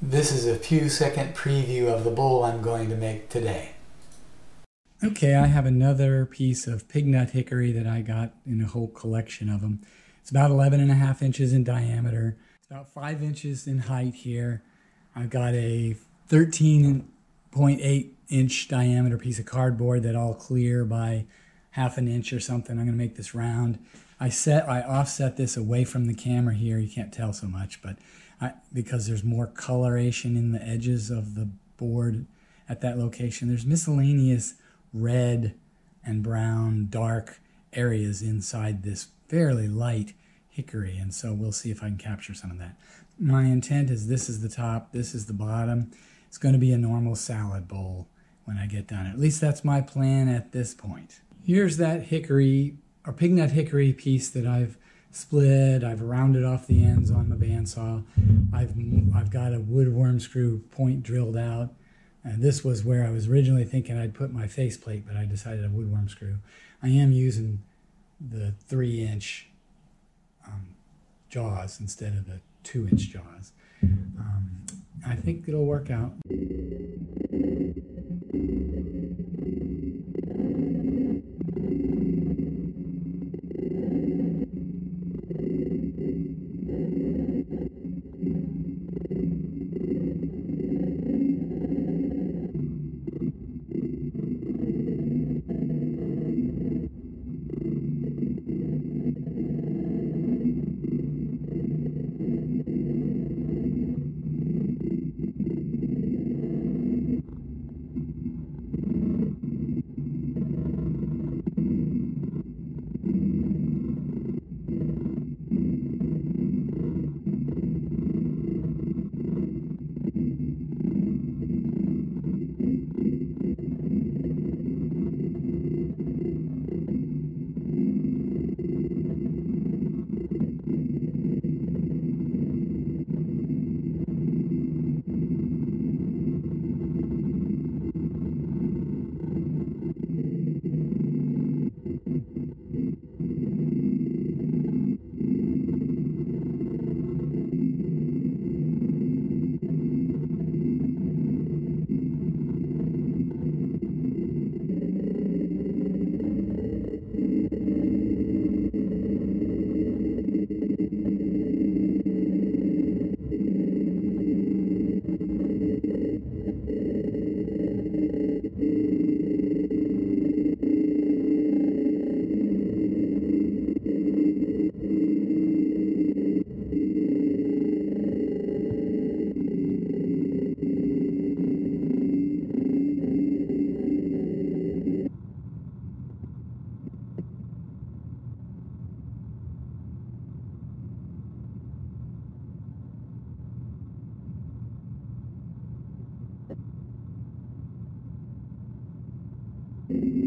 This is a few second preview of the bowl I'm going to make today. Okay, I have another piece of pignut hickory that I got in a whole collection of them. It's about 11 and a half inches in diameter. It's about five inches in height here. I've got a 13.8 inch diameter piece of cardboard that I'll clear by half an inch or something. I'm going to make this round. I set I offset this away from the camera here. You can't tell so much, but I, because there's more coloration in the edges of the board at that location. There's miscellaneous red and brown dark areas inside this fairly light hickory, and so we'll see if I can capture some of that. My intent is this is the top, this is the bottom. It's going to be a normal salad bowl when I get done. At least that's my plan at this point. Here's that hickory or pignut hickory piece that I've split. I've rounded off the ends on the bandsaw. I've I've got a wood worm screw point drilled out. And this was where I was originally thinking I'd put my faceplate, but I decided a wood worm screw. I am using the three inch um, jaws instead of the two inch jaws. Um, I think it'll work out. So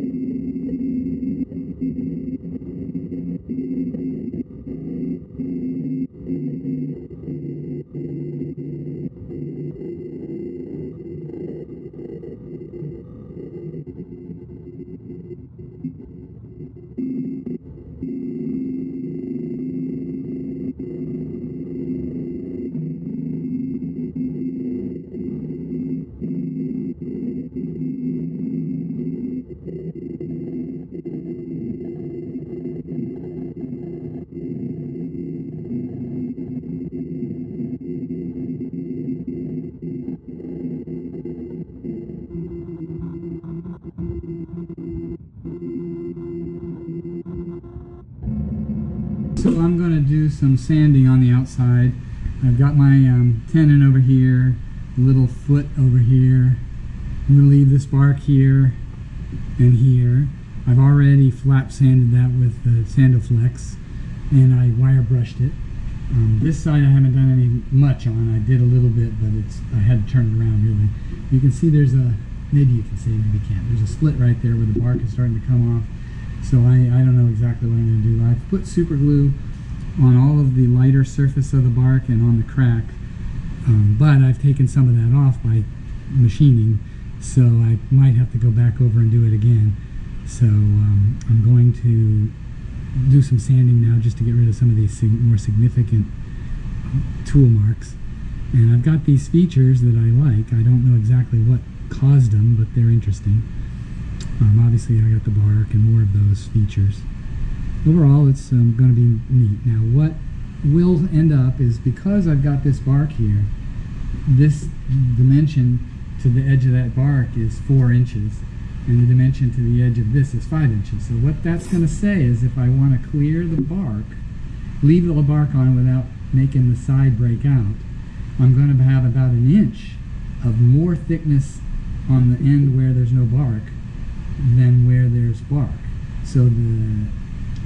I'm going to do some sanding on the outside. I've got my um, tenon over here, a little foot over here. I'm going to leave this bark here and here. I've already flap sanded that with the Sandoflex and I wire brushed it. Um, this side I haven't done any much on. I did a little bit, but it's I had to turn it around really. You can see there's a, maybe you can see, maybe you can't. There's a split right there where the bark is starting to come off. So I, I don't know exactly what I'm going to do. I've put super glue on all of the lighter surface of the bark and on the crack, um, but I've taken some of that off by machining, so I might have to go back over and do it again. So um, I'm going to do some sanding now just to get rid of some of these sig more significant tool marks. And I've got these features that I like. I don't know exactly what caused them, but they're interesting. Um, obviously, I got the bark and more of those features. Overall, it's um, going to be neat. Now, what will end up is because I've got this bark here, this dimension to the edge of that bark is four inches and the dimension to the edge of this is five inches. So what that's going to say is if I want to clear the bark, leave the bark on without making the side break out, I'm going to have about an inch of more thickness on the end where there's no bark than where there's bark. So the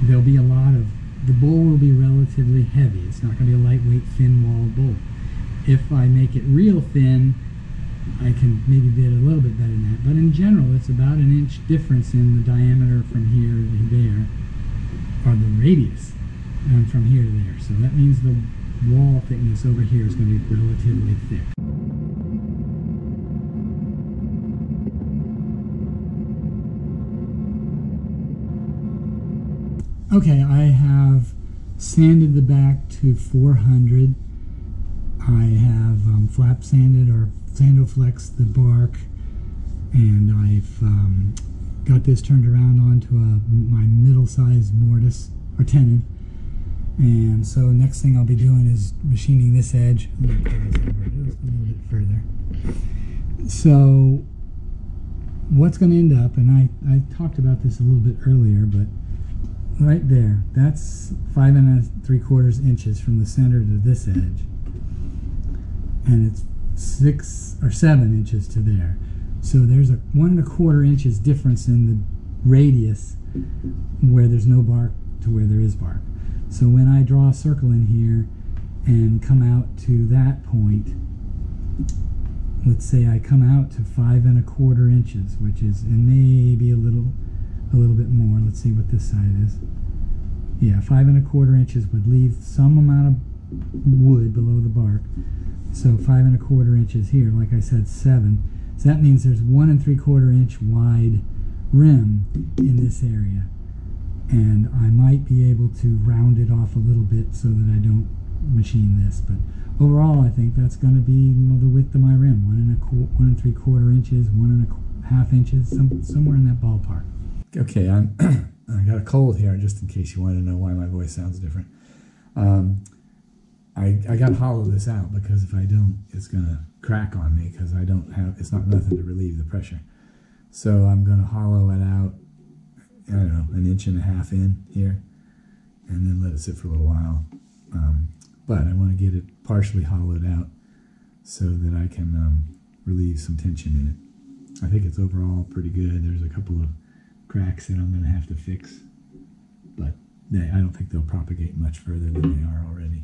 there'll be a lot of the bowl will be relatively heavy. It's not going to be a lightweight, thin-walled bowl. If I make it real thin, I can maybe bid a little bit better than that. But in general, it's about an inch difference in the diameter from here to there, or the radius um, from here to there. So that means the wall thickness over here is going to be relatively thick. Okay, I have sanded the back to 400. I have um, flap sanded or Sandoflex the bark and I've um, got this turned around onto a, my middle-sized mortise or tenon. And so next thing I'll be doing is machining this edge. A little bit further. So what's going to end up and I, I talked about this a little bit earlier but right there that's five and a three quarters inches from the center to this edge and it's six or seven inches to there. So there's a one and a quarter inches difference in the radius where there's no bark to where there is bark. So when I draw a circle in here and come out to that point, let's say I come out to five and a quarter inches, which is, maybe a little, a little bit more. Let's see what this side is. Yeah, five and a quarter inches would leave some amount of wood below the bark. So five and a quarter inches here, like I said, seven. So that means there's one and three quarter inch wide rim in this area. And I might be able to round it off a little bit so that I don't machine this. But overall, I think that's going to be the width of my rim, one and a one and three quarter inches, one and a half inches, some, somewhere in that ballpark. Okay, I'm I got a cold here, just in case you want to know why my voice sounds different. Um, I, I got to hollow this out because if I don't, it's to crack on me because I don't have, it's not nothing to relieve the pressure. So I'm to hollow it out, I don't know, an inch and a half in here and then let it sit for a little while. Um, but I want to get it partially hollowed out so that I can um, relieve some tension in it. I think it's overall pretty good. There's a couple of cracks that I'm going to have to fix. But they, I don't think they'll propagate much further than they are already.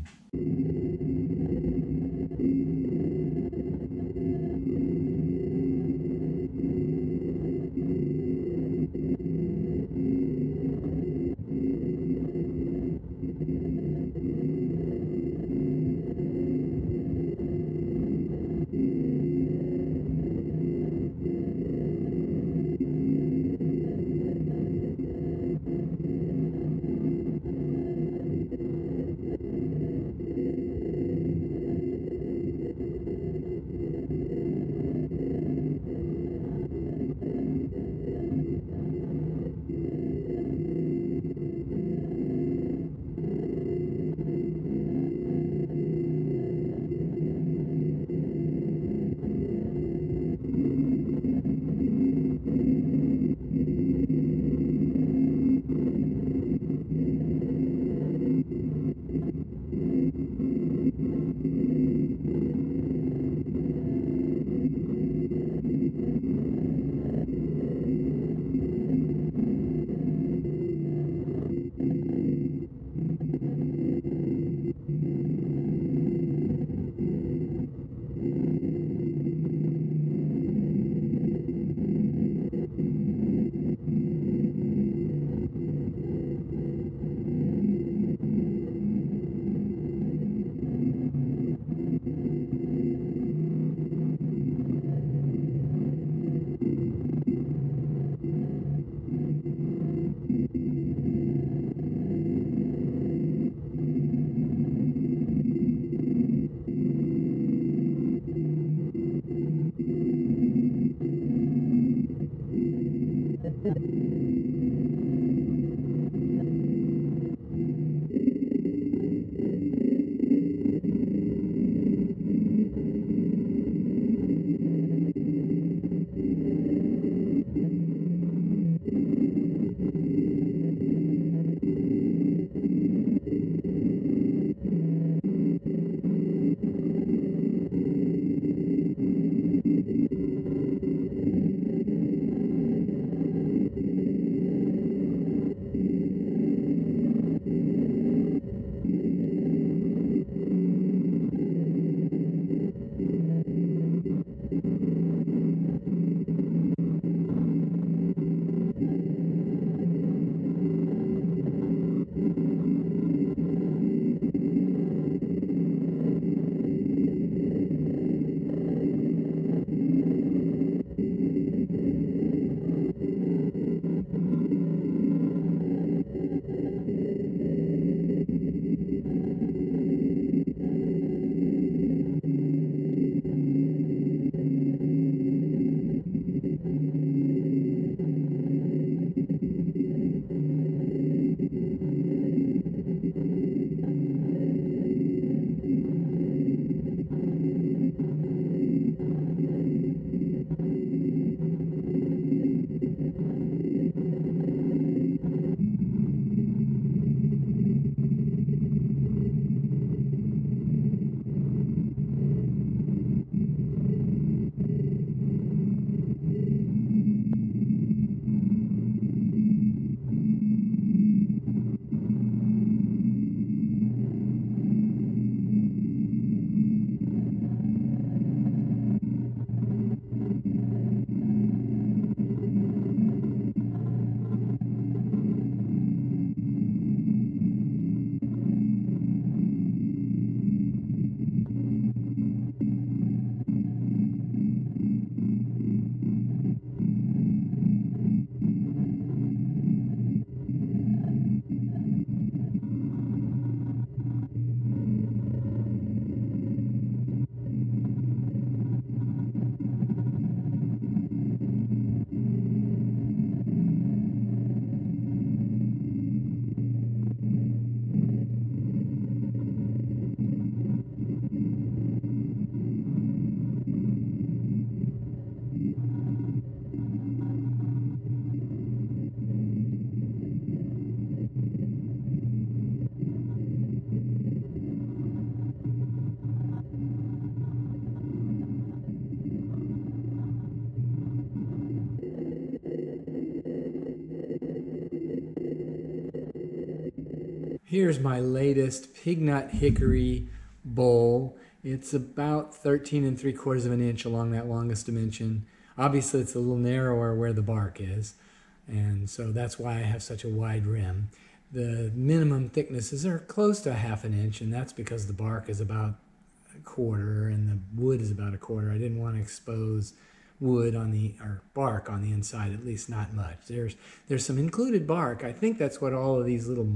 Here's my latest Pignut Hickory bowl. It's about 13 and 3 quarters of an inch along that longest dimension. Obviously, it's a little narrower where the bark is, and so that's why I have such a wide rim. The minimum thicknesses are close to a half an inch, and that's because the bark is about a quarter and the wood is about a quarter. I didn't want to expose wood on the or bark on the inside, at least not much. There's there's some included bark. I think that's what all of these little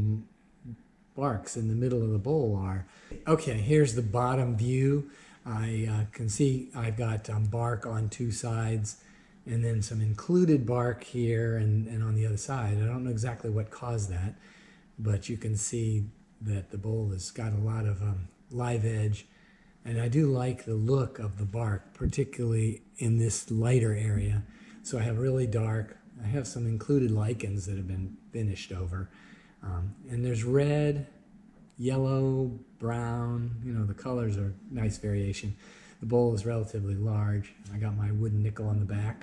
barks in the middle of the bowl are. Okay, here's the bottom view. I uh, can see I've got um, bark on two sides and then some included bark here and, and on the other side. I don't know exactly what caused that, but you can see that the bowl has got a lot of um, live edge. And I do like the look of the bark, particularly in this lighter area. So I have really dark, I have some included lichens that have been finished over. Um, and there's red, yellow, brown, you know, the colors are nice variation. The bowl is relatively large. I got my wooden nickel on the back.